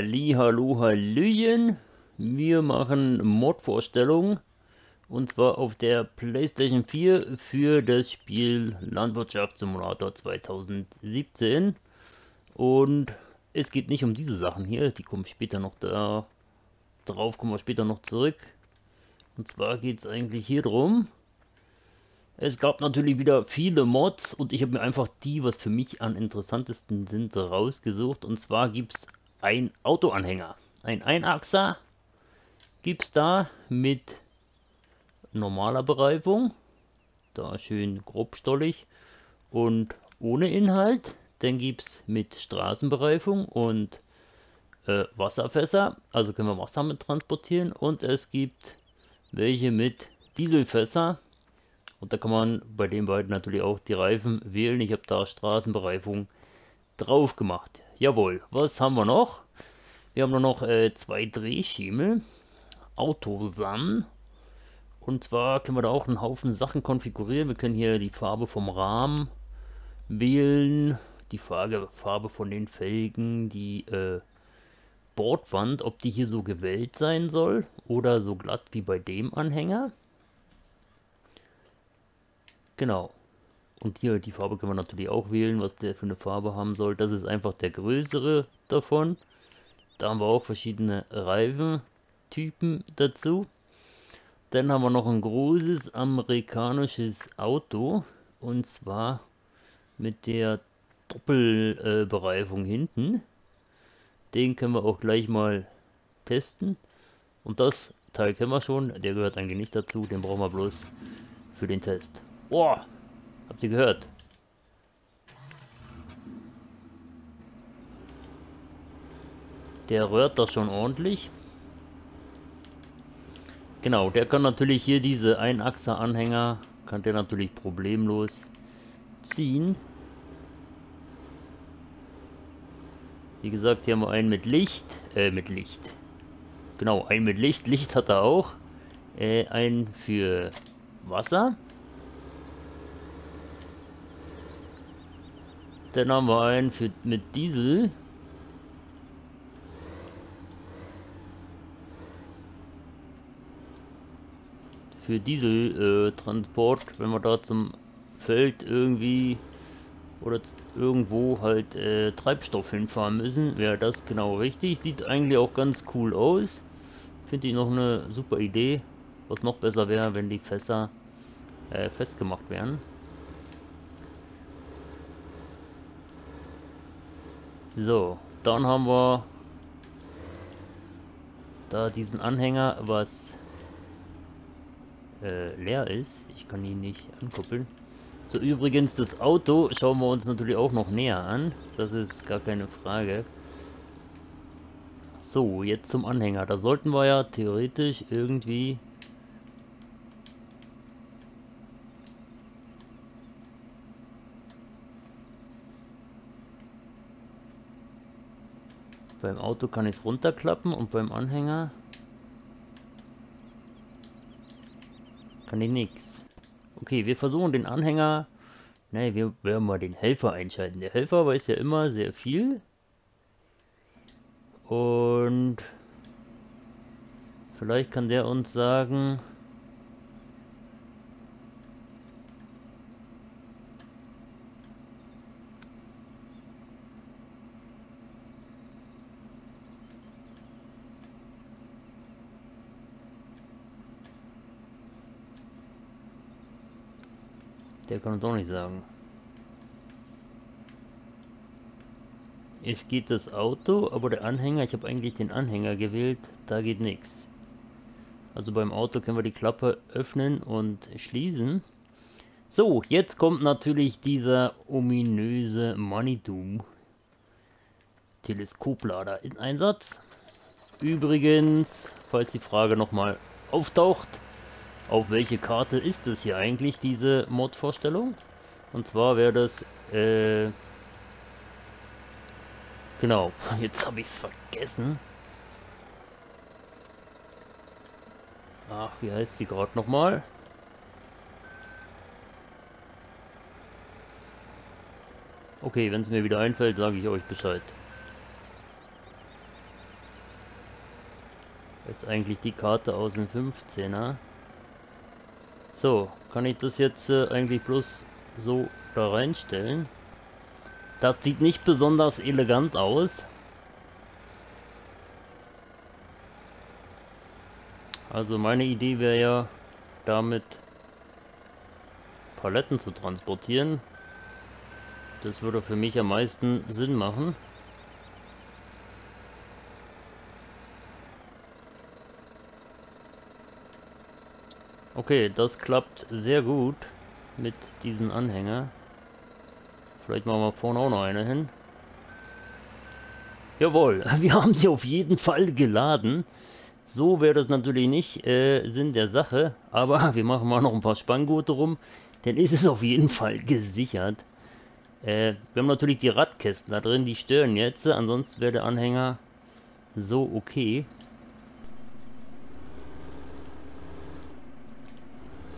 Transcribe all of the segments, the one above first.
Halli, hallo, hallöchen. Wir machen Mod-Vorstellung und zwar auf der PlayStation 4 für das Spiel Landwirtschaftssimulator 2017. Und es geht nicht um diese Sachen hier, die kommen später noch da. Darauf kommen wir später noch zurück. Und zwar geht es eigentlich hier drum. Es gab natürlich wieder viele Mods und ich habe mir einfach die, was für mich am interessantesten sind, rausgesucht. Und zwar gibt es ein Autoanhänger. Ein Einachser gibt es da mit normaler Bereifung. Da schön grobstollig und ohne Inhalt. Dann gibt es mit Straßenbereifung und äh, Wasserfässer. Also können wir Wasser mit transportieren. Und es gibt welche mit Dieselfässer und da kann man bei den beiden natürlich auch die Reifen wählen. Ich habe da Straßenbereifung drauf gemacht. Jawohl, was haben wir noch? Wir haben nur noch äh, zwei Drehschemel. Autosan. Und zwar können wir da auch einen Haufen Sachen konfigurieren. Wir können hier die Farbe vom Rahmen wählen, die Farbe, Farbe von den Felgen, die äh, Bordwand, ob die hier so gewellt sein soll oder so glatt wie bei dem Anhänger. Genau. Und hier die Farbe können wir natürlich auch wählen, was der für eine Farbe haben soll. Das ist einfach der größere davon. Da haben wir auch verschiedene Reifentypen dazu. Dann haben wir noch ein großes amerikanisches Auto. Und zwar mit der Doppelbereifung äh, hinten. Den können wir auch gleich mal testen. Und das Teil kennen wir schon. Der gehört eigentlich nicht dazu. Den brauchen wir bloß für den Test. Boah, habt ihr gehört? Der rührt das schon ordentlich. Genau, der kann natürlich hier diese Einachser-Anhänger, kann der natürlich problemlos ziehen. Wie gesagt, hier haben wir einen mit Licht, äh, mit Licht. Genau, einen mit Licht. Licht hat er auch. Äh, einen für Wasser. Dann haben wir einen für, mit Diesel. Für Dieseltransport, äh, wenn wir da zum Feld irgendwie oder irgendwo halt äh, Treibstoff hinfahren müssen, wäre das genau richtig. Sieht eigentlich auch ganz cool aus. Finde ich noch eine super Idee. Was noch besser wäre, wenn die Fässer äh, festgemacht wären. So, dann haben wir da diesen Anhänger, was äh, leer ist. Ich kann ihn nicht ankuppeln. So, übrigens, das Auto schauen wir uns natürlich auch noch näher an. Das ist gar keine Frage. So, jetzt zum Anhänger. Da sollten wir ja theoretisch irgendwie Beim Auto kann ich es runterklappen und beim Anhänger kann ich nichts. Okay, wir versuchen den Anhänger... Ne, wir werden mal den Helfer einschalten. Der Helfer weiß ja immer sehr viel. Und... Vielleicht kann der uns sagen... Kann uns auch nicht sagen. Es geht das Auto, aber der Anhänger, ich habe eigentlich den Anhänger gewählt, da geht nichts. Also beim Auto können wir die Klappe öffnen und schließen. So, jetzt kommt natürlich dieser ominöse Manitou Teleskoplader in Einsatz. Übrigens, falls die Frage nochmal auftaucht, auf welche Karte ist es hier eigentlich, diese Mod-Vorstellung? Und zwar wäre das, äh, genau, jetzt habe ich es vergessen. Ach, wie heißt sie gerade nochmal? Okay, wenn es mir wieder einfällt, sage ich euch Bescheid. Das ist eigentlich die Karte aus dem 15er. So, kann ich das jetzt äh, eigentlich bloß so da reinstellen? Das sieht nicht besonders elegant aus. Also meine Idee wäre ja, damit Paletten zu transportieren. Das würde für mich am meisten Sinn machen. Okay, das klappt sehr gut mit diesem Anhänger. Vielleicht machen wir vorne auch noch eine hin. Jawohl, wir haben sie auf jeden Fall geladen. So wäre das natürlich nicht äh, Sinn der Sache, aber wir machen mal noch ein paar Spanngurte rum, denn ist es auf jeden Fall gesichert. Äh, wir haben natürlich die Radkästen da drin, die stören jetzt, ansonsten wäre der Anhänger so okay.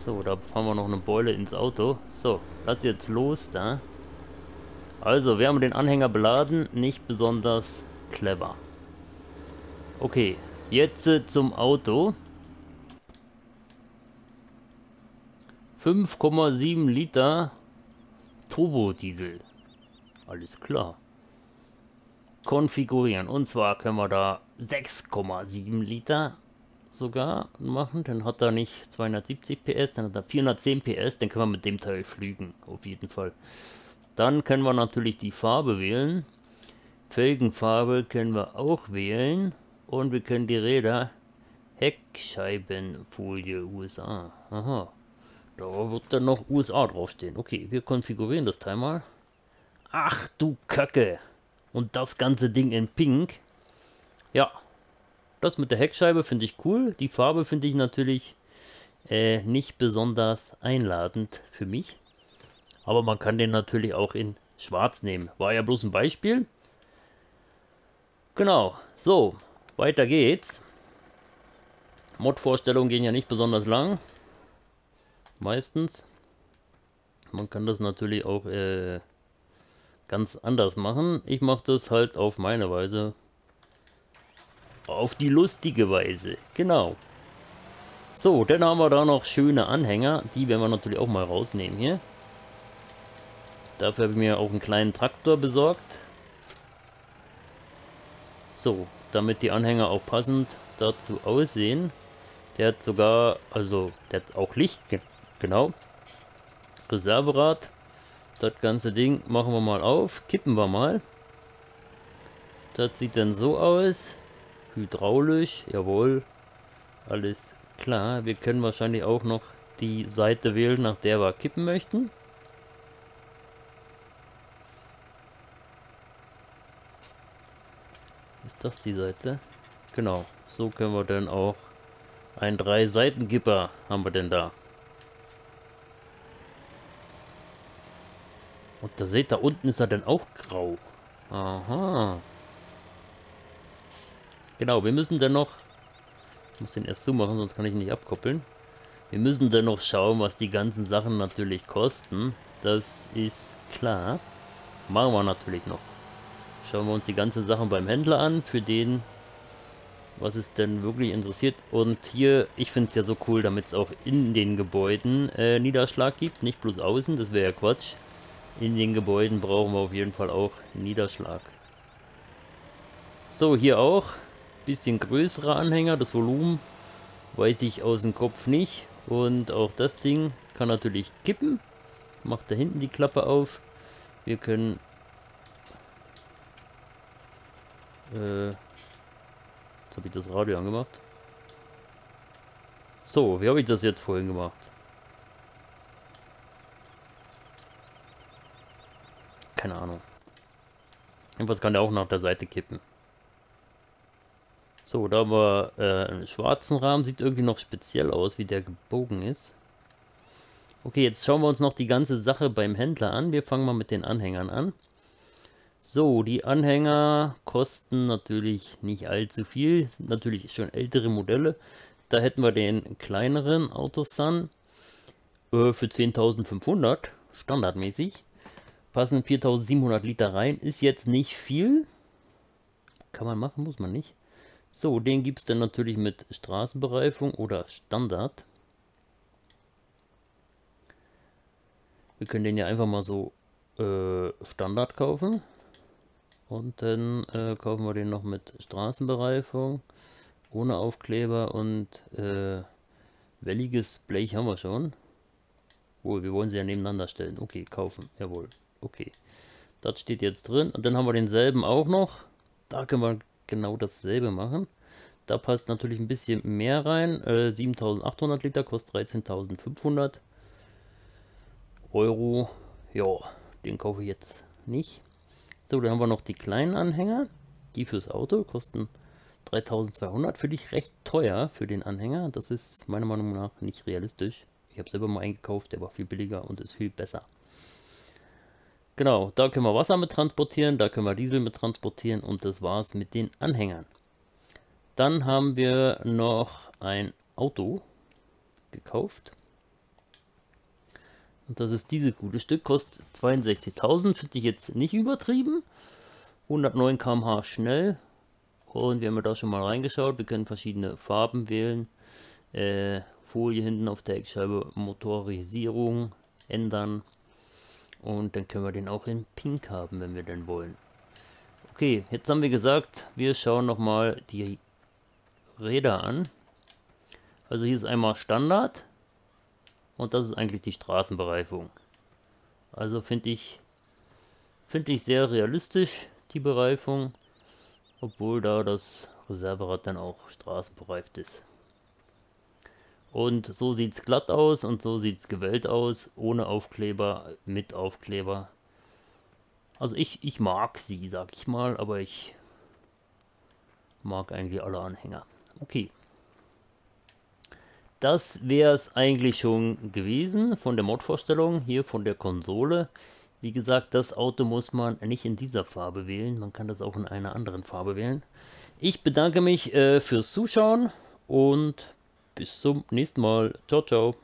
So, da fahren wir noch eine Beule ins Auto. So, lass jetzt los da. Also, wir haben den Anhänger beladen, nicht besonders clever. Okay, jetzt äh, zum Auto. 5,7 Liter Turbodiesel. Alles klar. Konfigurieren. Und zwar können wir da 6,7 Liter sogar machen. Dann hat er nicht 270 PS, dann hat er 410 PS. Dann können wir mit dem Teil fliegen. Auf jeden Fall. Dann können wir natürlich die Farbe wählen. Felgenfarbe können wir auch wählen. Und wir können die Räder Heckscheibenfolie USA. Aha. Da wird dann noch USA draufstehen. Okay, wir konfigurieren das Teil mal. Ach du Kacke. Und das ganze Ding in Pink. Ja, das mit der Heckscheibe finde ich cool. Die Farbe finde ich natürlich äh, nicht besonders einladend für mich. Aber man kann den natürlich auch in schwarz nehmen. War ja bloß ein Beispiel. Genau, so, weiter geht's. Mod-Vorstellungen gehen ja nicht besonders lang. Meistens. Man kann das natürlich auch äh, ganz anders machen. Ich mache das halt auf meine Weise. Auf die lustige Weise, genau. So, dann haben wir da noch schöne Anhänger. Die werden wir natürlich auch mal rausnehmen hier. Dafür habe ich mir auch einen kleinen Traktor besorgt. So, damit die Anhänger auch passend dazu aussehen. Der hat sogar, also, der hat auch Licht, genau. Reserverad. Das ganze Ding machen wir mal auf, kippen wir mal. Das sieht dann so aus. Hydraulisch, jawohl. Alles klar. Wir können wahrscheinlich auch noch die Seite wählen, nach der wir kippen möchten. Ist das die Seite? Genau. So können wir dann auch ein drei Seiten Gipper haben wir denn da. Und da seht, da unten ist er dann auch grau. Aha. Genau, wir müssen dann noch... Ich muss den erst zumachen, sonst kann ich ihn nicht abkoppeln. Wir müssen dann noch schauen, was die ganzen Sachen natürlich kosten. Das ist klar. Machen wir natürlich noch. Schauen wir uns die ganzen Sachen beim Händler an, für den, was es denn wirklich interessiert. Und hier, ich finde es ja so cool, damit es auch in den Gebäuden äh, Niederschlag gibt, nicht bloß außen, das wäre ja Quatsch. In den Gebäuden brauchen wir auf jeden Fall auch Niederschlag. So, hier auch bisschen größere Anhänger. Das Volumen weiß ich aus dem Kopf nicht. Und auch das Ding kann natürlich kippen. Macht da hinten die Klappe auf. Wir können... Äh, jetzt habe ich das Radio angemacht. So, wie habe ich das jetzt vorhin gemacht? Keine Ahnung. Irgendwas kann der auch nach der Seite kippen. So, da haben wir äh, einen schwarzen Rahmen. Sieht irgendwie noch speziell aus, wie der gebogen ist. Okay, jetzt schauen wir uns noch die ganze Sache beim Händler an. Wir fangen mal mit den Anhängern an. So, die Anhänger kosten natürlich nicht allzu viel. Sind natürlich schon ältere Modelle. Da hätten wir den kleineren Autosun äh, für 10.500, standardmäßig. Passen 4.700 Liter rein. Ist jetzt nicht viel. Kann man machen, muss man nicht. So, den gibt es dann natürlich mit Straßenbereifung oder Standard. Wir können den ja einfach mal so äh, Standard kaufen. Und dann äh, kaufen wir den noch mit Straßenbereifung, ohne Aufkleber und äh, welliges Blech haben wir schon. Wohl, wir wollen sie ja nebeneinander stellen. Okay, kaufen. Jawohl. Okay. Das steht jetzt drin. Und dann haben wir denselben auch noch. Da können wir genau dasselbe machen. Da passt natürlich ein bisschen mehr rein. Äh, 7800 Liter kostet 13.500 Euro. Ja, den kaufe ich jetzt nicht. So, dann haben wir noch die kleinen Anhänger. Die fürs Auto kosten 3200. Für dich recht teuer für den Anhänger. Das ist meiner Meinung nach nicht realistisch. Ich habe selber mal eingekauft, der war viel billiger und ist viel besser. Genau, da können wir Wasser mit transportieren, da können wir Diesel mit transportieren und das war's mit den Anhängern. Dann haben wir noch ein Auto gekauft. Und das ist dieses gute Stück, kostet 62.000, finde ich jetzt nicht übertrieben. 109 km/h schnell. Und wir haben da schon mal reingeschaut, wir können verschiedene Farben wählen. Äh, Folie hinten auf der Heckscheibe, Motorisierung ändern. Und dann können wir den auch in Pink haben, wenn wir denn wollen. Okay, jetzt haben wir gesagt, wir schauen nochmal die Räder an. Also hier ist einmal Standard und das ist eigentlich die Straßenbereifung. Also finde ich finde ich sehr realistisch die Bereifung, obwohl da das Reserverad dann auch straßenbereift ist. Und so sieht es glatt aus und so sieht es gewellt aus, ohne Aufkleber, mit Aufkleber. Also ich, ich mag sie, sag ich mal, aber ich mag eigentlich alle Anhänger. Okay. Das wäre es eigentlich schon gewesen von der Mod-Vorstellung, hier von der Konsole. Wie gesagt, das Auto muss man nicht in dieser Farbe wählen, man kann das auch in einer anderen Farbe wählen. Ich bedanke mich äh, fürs Zuschauen und bis zum nächsten Mal. Ciao, ciao.